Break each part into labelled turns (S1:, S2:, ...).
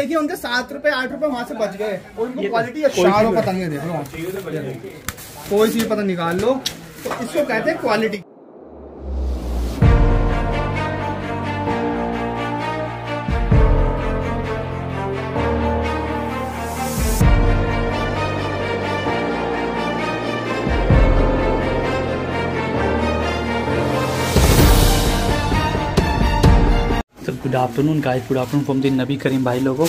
S1: देखिए उनके सात रुपए आठ रुपए वहाँ से बच गए। और उनको क्वालिटी
S2: कोई
S1: चीज़
S2: पता
S1: पतंगे देख। लो कोई सी पतंग निकाल लो। तो इसको कहते हैं quality
S2: good afternoon guys good afternoon from the Nabi Karim भाई लोगों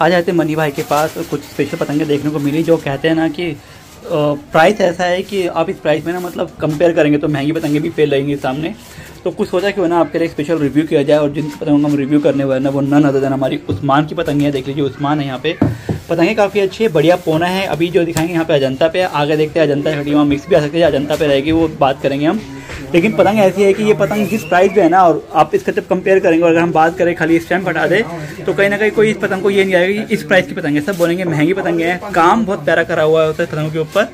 S2: आ जाते हैं मनी भाई के पास, कुछ स्पेशल पतंगे देखने को मिली जो कहते हैं ना कि प्राइस ऐसा है कि आप इस प्राइस में ना मतलब कंपेयर करेंगे तो महँगी पतंगे भी फेल रहेंगी सामने। तो कुछ सोचा कि ना आपके लिए स्पेशल रिव्यू किया जाए और जिन पतंगों का हम रिव्यू करने वाले ना, वो नन अदर देन हमारी उस्मान की पतंगे हैं। देख लीजिए उस्मान है यहाँ पे। पतंगे काफ़ी अच्छी है, बढ़िया पोना है। अभी जो दिखाएँगे यहाँ पे अजंता पे आगे देखते हैं, अजंता खड़ी वहाँ मिक्स भी आ सकती है, अजंता पे रहेगी, वो बात करेंगे हम। लेकिन पतंग ऐसी है कि ये पतंग जिस प्राइस पे है ना और आप इसका जब कंपेयर करेंगे और अगर हम बात करें खाली स्टैम्प हटा दे तो कहीं ना कहीं कोई इस पतंग को ये नहीं आएगा कि इस प्राइस की पतंग है। सब बोलेंगे महँगी पतंगे हैं काम बहुत प्यारा करा हुआ होता है पतंगों के ऊपर।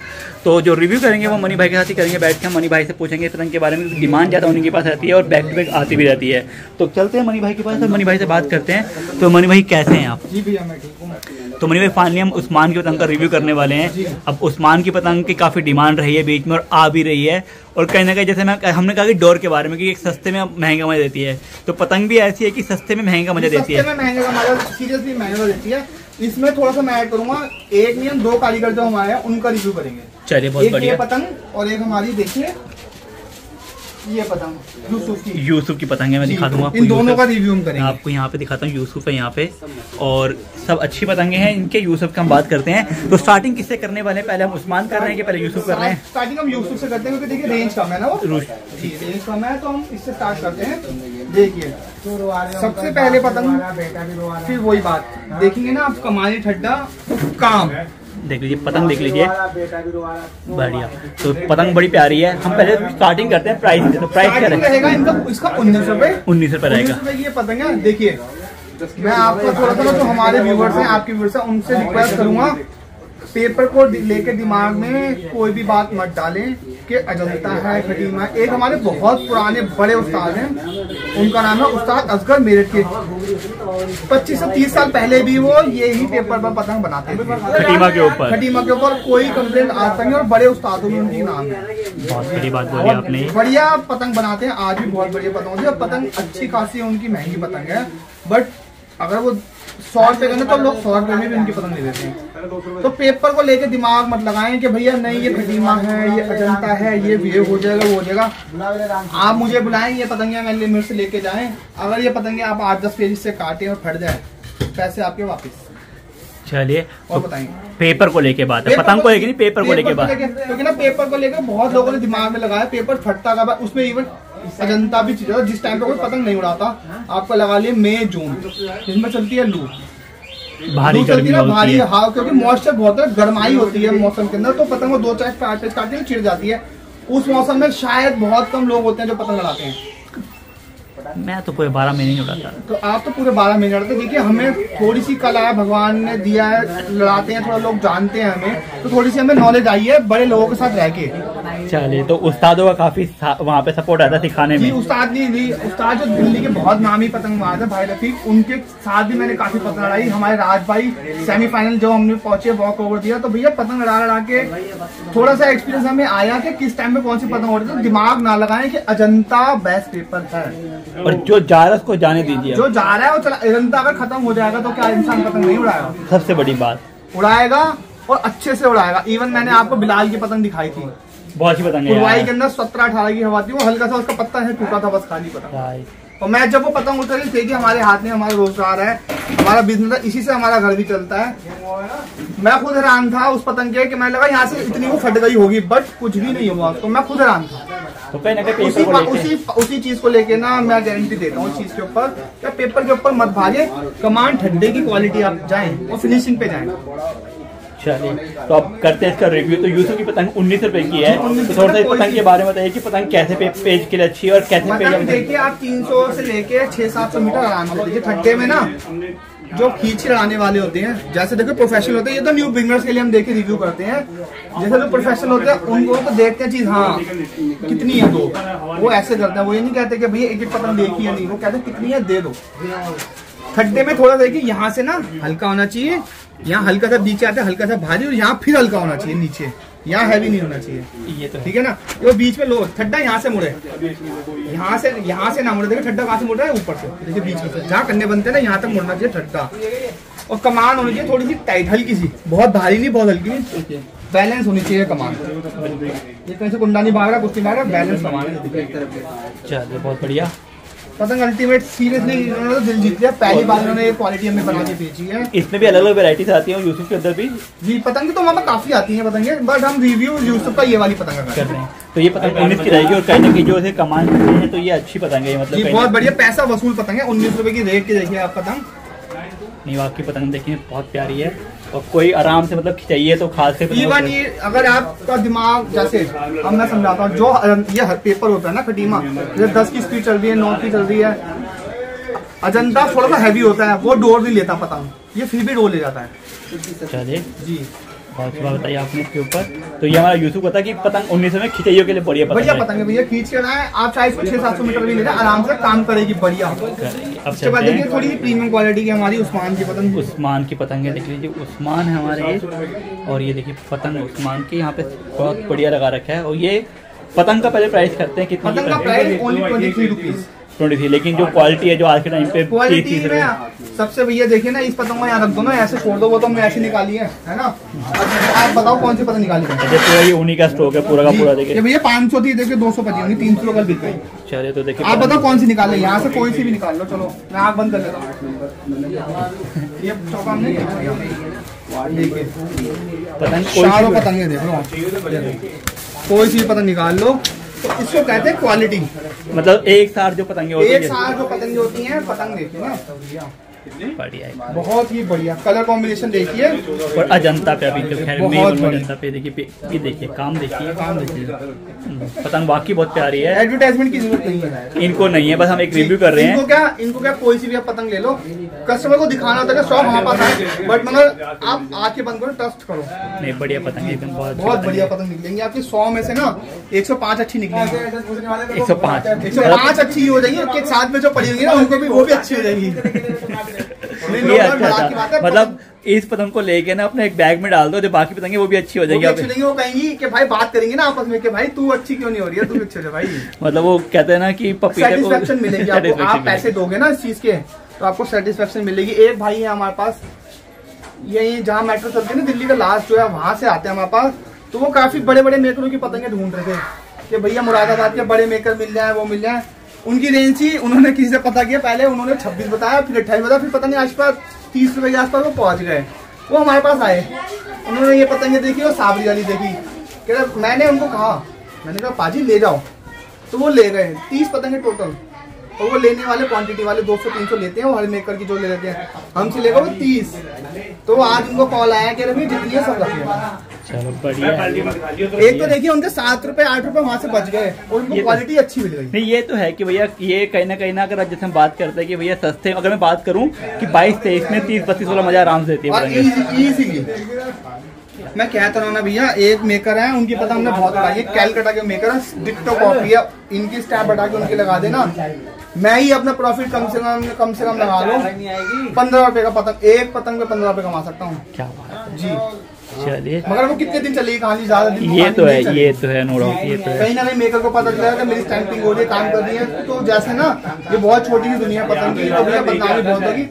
S2: तो जो रिव्यू करेंगे वो मनी भाई के साथ ही करेंगे बैठ के हम मनी भाई से पूछेंगे इस पतंग के बारे में डिमांड ज़्यादा उन्हीं के पास रहती है और बैक टू बैक आती भी रहती है। तो चलते हैं मनी भाई के पास और मनी भाई से बात करते हैं। तो मनी भाई कैसे हैं आप? तो मनी भाई फाइनली हम उस्मान की पतंग का रिव्यू करने वाले हैं। अब उस्मान की पतंग की काफ़ी डिमांड रही है बीच में और आ भी रही है। और कहीं ना कहीं जैसे मैं हमने कहा कि डोर के बारे में कि एक सस्ते में महँगा मज़ा देती है। तो पतंग भी ऐसी है कि सस्ते में महँगा मज़ा देती है।
S1: महँगा महँगे का मज़ा सीरियसली महँगा देती है। इसमें थोड़ा सा मैं ऐड करूँगा एक नियम दो कारीगर जो हमारे हैं उनका रिव्यू करेंगे।
S2: चलिए बहुत बढ़िया।
S1: पतंग और एक हमारी देखिए ये पतंग यूसुफ की।
S2: यूसुफ की पतंग है मैं दिखा दूँगा आपको
S1: इन दोनों का रिव्यू हम करेंगे।
S2: आपको यहाँ पे दिखाता हूँ यूसुफ है यहाँ पे। और सब अच्छी पतंगे हैं इनके यूसुफ की हम बात करते हैं। तो स्टार्टिंग किससे करने वाले हैं? पहले हम उस्मान कर रहे हैं कि पहले यूसुफ कर रहे हैं?
S1: स्टार्टिंग हम यूसुफ से करते हैं क्योंकि देखिए रेंज कम है ना वो। रेंज कम है तो हम इससे स्टार्ट करते हैं। देखिए सबसे पहले पतंग फिर वही बात। देखेंगे ना आप कमाली ठड्डा काम।
S2: देख लीजिए पतंग देख लीजिए। बढ़िया। तो पतंग बड़ी प्यारी है। हम पहले स्टार्टिंग करते हैं प्राइस तो प्राइस क्या रहेगा?
S1: इनका इसका उन्नीस रुपए।
S2: उन्नीस
S1: रूपए रहेगा। ये पतंग है देखिए। मैं आपको थोड़ा सा जो हमारे व्यूवर्स हैं आपके व्यूवर्स हैं उनसे रिक्वेस्ट करूँगा। पेपर को लेके दिमाग में कोई भी बात मत डालें कि अजंता है खटीमा एक हमारे बहुत पुराने बड़े उस्ताद हैं। उनका नाम है उस्ताद असगर मेरठ के। 25 से 30 साल पहले भी वो यही पेपर पर पतंग बनाते थे।
S2: खटीमा के ऊपर।
S1: खटीमा के ऊपर कोई कंप्लेंट आज तक नहीं और बड़े उस्तादों में उनकी नाम है।
S2: बहुत बड़ी बात बोली आपने।
S1: बढ़िया पतंग बनाते हैं। आज भी बहुत बढ़िया पतंग है। पतंग अच्छी खासी उनकी महँगी पतंग है। बट अगर वो सौ रुपए का तो लोग सौ रुपए में भी उनकी पसंद नहीं देते हैं। तो पेपर को लेके दिमाग मत लगाएँ कि भैया, नहीं, ये फटीमा है, ये अजंता है, ये ये हो जाएगा, वो हो जाएगा। आप मुझे बुलाएँ, ये पतंगे मेरे मेरे से लेके जाएँ। अगर ये पतंगे आप आठ दस पेज से काटे और फट जाए, पैसे आपके वापस।
S2: चलिए
S1: और
S2: तो
S1: बताएँगे।
S2: पेपर को लेके बात है। पतंग को लेके नहीं पेपर को लेके बात।
S1: क्योंकि ना पेपर को लेकर बहुत लोगों ने दिमाग में लगाया पेपर फटता का उसमें इवन अजंता भी चीज़ है जिस टाइम पे कोई पतंग नहीं उड़ाता आपको लगा लिए मई जून इसमें चलती है लू।
S2: भारी
S1: चलती
S2: गर्मी
S1: ना भारी
S2: है।
S1: क्योंकि मॉइस्चर बहुत है गर्माई होती है मौसम के अंदर तो पतंग को दो चार चार पेज काटते हैं चिड़ जाती है। उस मौसम में शायद बहुत कम लोग होते हैं जो पतंग लड़ाते हैं।
S2: मैं तो पूरे बारह महीने उड़ाता।
S1: तो आप तो पूरे बारह महीने उड़ाते देखिए हमें थोड़ी सी कला है भगवान ने दिया है, लड़ाते हैं, थोड़ा लोग जानते हैं हमें तो थोड़ी सी हमें नॉलेज आई है, बड़े लोगों के साथ रह के।
S2: चलिए तो उस्तादों का काफ़ी वहाँ पे सपोर्ट आता सिखाने में।
S1: उस्ताद नहीं जी। उस्ताद जो दिल्ली के बहुत नामी पतंगबाज है भाई रफीक उनके साथ भी मैंने काफ़ी पतंग लड़ाई। हमारे राज भाई सेमीफाइनल जो हमने पहुँचे वॉक ओवर दिया तो भैया पतंग लड़ा लड़ा के थोड़ा सा एक्सपीरियंस हमें आया कि किस टाइम में कौन सी पतंग रही है। तो दिमाग ना लगाए की अजंता बेस्ट पेपर है।
S2: और जो जा रहा है उसको जाने दीजिए।
S1: जो जा रहा है वो चला अजंता अगर खत्म हो जाएगा तो क्या इंसान पतंग नहीं उड़ाएगा?
S2: सबसे बड़ी बात।
S1: उड़ाएगा और अच्छे से उड़ाएगा। इवन मैंने आपको बिलाल की पतंग दिखाई थी।
S2: बहुत सी पतंग
S1: पुरवाई के अंदर सत्रह अठारह की हवा थी वो हल्का सा उसका पत्ता है टूटा था बस खाली पतंग और मैं जब वो पतंग उतर रही थी कि हमारे हाथ में हमारा रोज़गार है हमारा बिज़नेस है इसी से हमारा घर भी चलता है। मैं खुद हैरान था उस पतंग के कि मैं लगा यहाँ से इतनी वो फट गई होगी बट कुछ भी नहीं हुआ। तो मैं खुद हैरान था।
S2: तो
S1: उसी उसी उसी चीज़ को लेके ना मैं गारंटी देता हूँ चीज़ के ऊपर क्या पेपर के ऊपर मत भागे कमांड ठंडे की क्वालिटी आप जाए और फिनिशिंग पे जाएँ।
S2: चलिए तो अब करते हैं इसका रिव्यू तो यूसुफ की पतंग उन्नीस रुपए की है। तो थोड़ा सा इस पतंग के बारे में बताइए कि पतंग कैसे पे, पेज के लिए अच्छी है और कैसे पेज
S1: देखिए आप 300 से लेके 600-700 मीटर आराम से देखिए ठंडे में ना जो खींच लड़ाने वाले होते हैं जैसे देखो प्रोफेशनल होते हैं ये तो न्यू बिगनर्स के लिए हम देखे रिव्यू करते हैं। जैसे जो प्रोफेशनल होते हैं उनको तो देखते हैं चीज़ हाँ कितनी है दो। वो ऐसे करते हैं वो ये नहीं कहते कि भैया एक एक पतंग देखी है नहीं वो कहते हैं कितनी है दे दो। खड्डे में थोड़ा देखिए यहाँ से ना हल्का होना चाहिए यहाँ हल्का सा बीच आता है हल्का सा भारी और यहाँ फिर हल्का होना चाहिए नीचे। यहाँ हैवी नहीं होना चाहिए।
S2: ये तो
S1: ठीक है ना? वो बीच में लो ठड्डा यहाँ से मुड़े। यहाँ से यहाँ से ना मुड़े। देखिए ठड्डा कहाँ से मुड़ रहा है? ऊपर से। देखिए बीच में जहाँ कन्ने बनते हैं ना यहाँ तक मुड़ना चाहिए ठड्डा। और कमान होनी चाहिए थोड़ी सी टाइट हल्की सी। बहुत भारी नहीं बहुत हल्की बैलेंस होनी चाहिए कमान। ये कहीं से कुंडा नहीं भाग रहा कुछ नहीं भाग रहा बैलेंस कमान है।
S2: चलिए बहुत बढ़िया।
S1: पतंग अल्टीमेट सीरियसली इन्होंने तो दिल जीत लिया पहली बार इन्होंने ये क्वालिटी हमें बना के भेजी है।
S2: इसमें भी अलग अलग वेराइटीज आती है यूसुफ के अंदर भी?
S1: जी पतंग तो हमारे काफ़ी आती है पतंगे बट हम रिव्यू यूसुफ का ये वाली पतंग का
S2: कर रहे
S1: हैं।
S2: तो ये पतंग उन्नीस की रहेगी और कहीं ना कहीं जो है कमान है तो ये अच्छी पतंग है मतलब ये
S1: बहुत बढ़िया पैसा वसूल पतंग है उन्नीस रुपए की रेट की देखिए आप पतंग।
S2: नहीं आपकी पतंग देखिए बहुत प्यारी है। और कोई आराम से मतलब खिंचाइए तो खास कर
S1: इवन ये अगर आपका दिमाग जैसे अब मैं समझाता हूँ जो ये पेपर होता है ना खटीमा जैसे दस की स्पीड चल रही है नौ की चल रही है अजंता थोड़ा सा हैवी होता है वो डोर नहीं लेता पतंग ये फिर भी डोर ले जाता है। जी।
S2: बहुत अच्छी बात बताई आपने इसके ऊपर। तो ये हमारा यूसुफ होता है कि पतंग उन्नीस में खिंचाइयों के लिए बढ़िया पतंग
S1: बढ़िया पतंग है भैया खींच के लाए। आप चाहे इसको छह सात सौ मीटर भी ले आराम से काम करेगी बढ़िया।
S2: अब
S1: उसके बाद देखिए थोड़ी सी प्रीमियम क्वालिटी की हमारी उस्मान की पतंग।
S2: उस्मान की पतंग है देख लीजिए उस्मान है हमारे ये। और ये देखिए पतंग उस्मान की यहाँ पे बहुत बढ़िया लगा रखा है। और ये पतंग का पहले प्राइस करते हैं कितना
S1: पतंग का price only twenty three rupees
S2: twenty three लेकिन जो क्वालिटी है जो आज के टाइम पे
S1: क्वालिटी सबसे भैया देखिए ना इस पतंग यहाँ रख दो ना ऐसे छोड़ दो वो तो हमने ऐसे निकाली है है ना? आप बताओ कौन सी पतंग निकाली है?
S2: पूरा ये उन्हीं का स्टॉक है पूरा का पूरा देखिए।
S1: भैया पाँच सौ थी देखिए दो सौ पची तीन सौ कल बिक गई।
S2: चलिए तो देखिए
S1: आप बताओ कौन सी निकाले यहाँ से कोई सी भी निकाल लो चलो मैं आँख बंद कर लेता हूँ। ये चौका हमने
S2: पतंग कोई सी
S1: पतंग निकाल लो। तो इसको कहते हैं क्वालिटी
S2: मतलब एक साथ जो पतंगे होती
S1: एक साथ जो पतंगे होती हैं पतंग देखिए ना
S2: बढ़िया
S1: बहुत ही बढ़िया। कलर कॉम्बिनेशन देखिए।
S2: और अजंता पे अभी जो खैर
S1: बहुत
S2: नहीं अजंता पे देखिए पे- ये देखिए काम देखिए। काम देखिए। हम्म, पतंग वाकई बहुत प्यारी है।
S1: एडवर्टाइजमेंट की ज़रूरत नहीं है।
S2: इनको नहीं है बस हम एक रिव्यू कर रहे हैं।
S1: इनको क्या इनको क्या कोई सी भी आप पतंग ले लो। कस्टमर को दिखाना होता है शॉप हमारे पास है बट मगर आप आके बंद करो ट्रस्ट करो।
S2: नहीं बढ़िया पतंग एकदम बहुत
S1: बहुत बढ़िया पतंग निकलेंगी। आपकी सौ में से ना एक सौ पाँच अच्छी निकलेंगी।
S2: 105
S1: एक सौ पाँच अच्छी हो जाएगी साथ में जो पड़ी होंगी ना उनको भी वो भी अच्छी हो जाएगी। नहीं,
S2: ये अच्छा था मतलब इस पतंग को लेके ना अपने एक बैग में डाल दो जो बाकी पतंगे वो भी अच्छी हो जाएगी
S1: अच्छी लगेंगी वो कहेंगी कि भाई बात करेंगे ना आपस में कि भाई तू अच्छी क्यों नहीं हो रही है तू भी अच्छी हो जा भाई।
S2: मतलब वो कहते हैं ना कि पपीते को
S1: मिलेगी आपको। आप पैसे दोगे ना इस चीज़ के तो आपको सेटिस्फेक्शन मिलेगी। एक भाई है हमारे पास यही जहाँ मेट्रो चलती है ना दिल्ली का लास्ट जो है वहाँ से आते हैं हमारे पास। तो वो काफ़ी बड़े बड़े मेकरों की पतंगे ढूंढ रहे थे कि भैया मुरादाबाद के बड़े मेकर मिल जाए वो मिल जाए। उनकी रेंज थी, उन्होंने किसी से पता किया, पहले उन्होंने छब्बीस बताया, फिर अट्ठाईस बताया, फिर पता नहीं आसपास तीस रुपए के आसपास वो पहुँच गए। वो हमारे पास आए। उन्होंने ये पतंगे देखी और साबरी वाली देखी। कह रहे, मैंने उनको कहा, मैंने कहा, पाजी, ले जाओ। तो वो ले गए, तीस पतंगे टोटल और वो लेने वाले क्वांटिटी वाले 200 300 लेते हैं हर मेकर की जो ले लेते हैं। हमसे लेगा वो तीस। तो आज उनको कॉल आया कि रवि जितनी है सब रख लेना।
S2: चलो बढ़िया है।
S1: एक तो देखिए उनके सात रुपए आठ रुपए वहाँ से बच गए और उनको
S2: ये तो-
S1: अच्छी मिल गई।
S2: नहीं ये तो है कि भैया ये कहीं ना कहीं ना अगर जैसे हम बात करते हैं कि भैया सस्ते अगर मैं बात करूँ कि बाईस तेईस में तीस बत्तीस वाला मज़ा आराम से देती है
S1: इजीली मैं कहता रहा ना भैया एक मेकर है उनकी पता हमने बहुत लगाई है। कैलकाटा के मेकर है डिक्टो कॉपी है इनकी स्टैप हटा के उनकी लगा देना। मैं ही अपना प्रॉफिट कम से कम कम से कम लगा लो। पंद्रह रुपए का पतंग एक पतंग में पंद्रह रुपए कमा सकता हूँ।
S2: क्या बात है।
S1: जी।
S2: चलिए।
S1: मगर वो कितने दिन चलेगी कहानी? ज़्यादा दिन
S2: ये तो है ये तो है नो डाउट ये तो है।
S1: कहीं ना कहीं मेकर को पता चला कि मेरी स्टैंपिंग हो रही है काम कर रही है। तो जैसे ना ये बहुत छोटी सी दुनिया पतंग की तो भैया बदनामी बहुत होगी।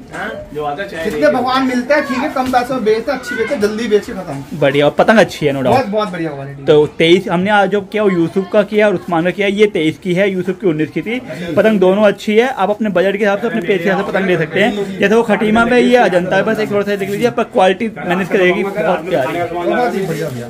S1: जितने भगवान मिलते हैं ठीक है कम पैसे में बेचते अच्छी बेचते जल्दी बेचे खत्म।
S2: बढ़िया और पतंग अच्छी है नो डाउट
S1: बहुत बढ़िया क्वालिटी
S2: तो तेईस हमने आज जो किया यूसुफ का किया और उस्मान का किया ये तेईस की है यूसुफ की उन्नीस की थी। पतंग दोनों अच्छी है आप अपने बजट के हिसाब से अपने पैसे से पतंग ले सकते हैं। जैसे वो खटीमा में ये अजंता है बस एक थोड़ा सा देख लीजिए पर क्वालिटी मैनेज करेगी बहुत प्यारी।
S1: बहुत ही बढ़िया भैया।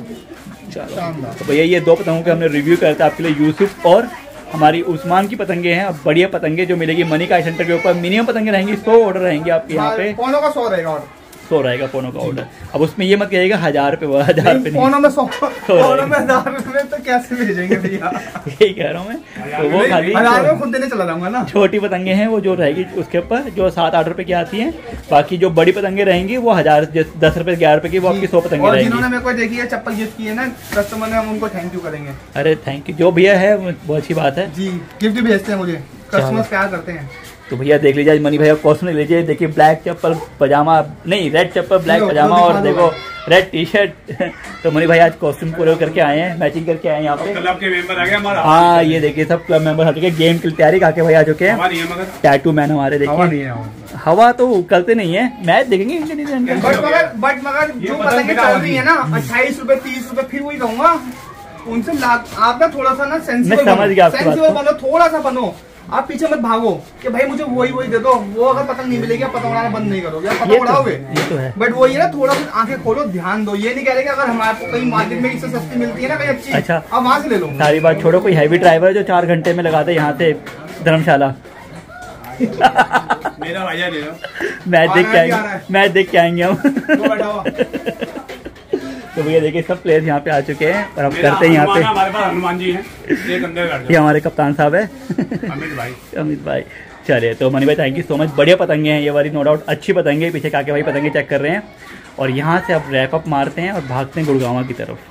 S2: चलो। तो भैया ये दो पतंगों के हमने रिव्यू करता है आपके लिए यूसुफ और हमारी उस्मान की पतंगे हैं। अब बढ़िया पतंगे जो मिलेगी मनी का सेंटर के ऊपर। मिनिमम पतंगे रहेंगी सौ ऑर्डर रहेंगे आपके यहाँ पे।
S1: पौनों का सौ रहेगा और
S2: सौ रहेगा फोनों का ऑर्डर अब उसमें ये मत कहिएगा हज़ार पे हुआ हज़ार पे नहीं।
S1: पौनों में सौ पौनों में हज़ार रुपए तो कैसे भेजेंगे भैया?
S2: यही कह रहा हूँ मैं। तो वो खाली
S1: हज़ार में खुद देने चला जाऊँगा ना।
S2: छोटी पतंगे हैं वो जो रहेगी उसके ऊपर जो सात आठ रुपए की आती है। बाकी जो बड़ी पतंगे रहेंगी वो हज़ार दस रुपए ग्यारह रुपए की वो आपकी सौ पतंगे
S1: जिन्होंने
S2: रहेंगी।
S1: मेरे को देखी है चप्पल गिफ्ट की है ना कस्टमर ने हम उनको थैंक यू करेंगे।
S2: अरे थैंक यू जो भैया है वो बहुत अच्छी बात है।
S1: जी गिफ्ट भी भेजते हैं मुझे। कस्टमर प्यार करते हैं।
S2: तो भैया देख लीजिए आज मनी भैया कॉस्ट्यूम ले लीजिए। देखिए ब्लैक चप्पल पजामा नहीं रेड चप्पल ब्लैक पजामा और
S1: देखो
S2: रेड टी शर्ट तो मनी भाई आज कॉस्ट्यूम पूरे करके आए हैं मैचिंग करके आए हैं यहाँ पे।
S3: क्लब के मेंबर आ गए हमारा।
S2: हाँ ये देखिए सब क्लब मेंबर आ चुके हैं। गेम की तैयारी काके भाई आ चुके हैं। टैटू मैन हमारे
S3: हवा
S2: देखिए
S3: हवा।
S2: हवा तो करते नहीं है। मैच देखेंगे
S1: बट मगर बट मगर जो
S3: पतंगे
S1: चल रही है। ना अट्ठाईस रूपए तीस रूपए फिर वही कहूँगा उनसे आप ना थोड़ा सा ना सेंसिबल
S2: समझ गया
S1: थोड़ा सा बनो। आप पीछे मत भागो कि भाई मुझे वही वही दे दो। वो अगर पतंग नहीं मिलेगी आप पतंग उड़ाना बंद नहीं करोगे। आप
S2: ये
S1: पतंग
S2: तो
S1: उड़ाओगे?
S2: तो
S1: बट वही है ना थोड़ा सा आँखें खोलो ध्यान दो। ये नहीं कह रहे कि अगर हमारे को कहीं मार्केट में इससे सस्ती मिलती है ना कहीं अच्छी
S2: अच्छा।
S1: आप वहाँ से ले लो।
S2: सारी बात छोड़ो कोई हैवी ड्राइवर है जो चार घंटे में लगाते यहाँ से धर्मशाला।
S3: मेरा लो
S2: मैच देख के आएँगे। मैच देख के आएँगे हम।
S1: हुआ
S2: तो भैया देखिए सब प्लेयर यहाँ पे आ चुके हैं और हम करते हैं यहाँ पे।
S3: हमारे पास हनुमान जी हैं।
S2: ये हमारे कप्तान साहब है।
S3: अमित भाई।
S2: अमित भाई। चलिए तो मनी भाई थैंक यू सो मच बढ़िया पतंगे हैं ये वाली नो डाउट अच्छी पतंगे हैं। पीछे काके भाई पतंगे चेक कर रहे हैं। और यहाँ से अब रैप अप मारते हैं और भागते हैं गुड़गावा की तरफ़।